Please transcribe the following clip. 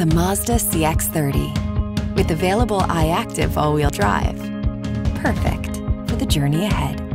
The Mazda CX-30 with available iActive all-wheel drive. Perfect for the journey ahead.